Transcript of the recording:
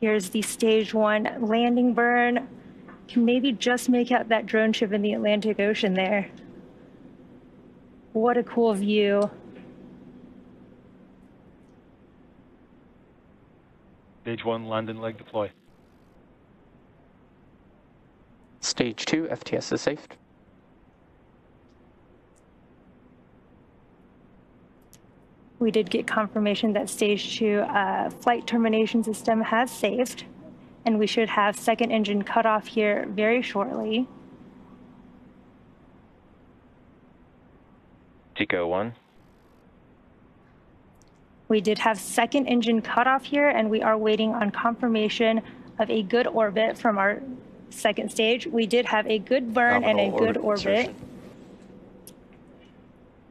Here's the stage one landing burn. Can maybe just make out that drone ship in the Atlantic Ocean there. What a cool view. Stage one, landing leg deploy. Stage 2, FTS is safe. We did get confirmation that stage two uh, flight termination system has saved, and we should have second engine cutoff here very shortly. SECO 1. We did have second engine cutoff here, and we are waiting on confirmation of a good orbit from our second stage. We did have a good burn and a Nominal good orbit orbit.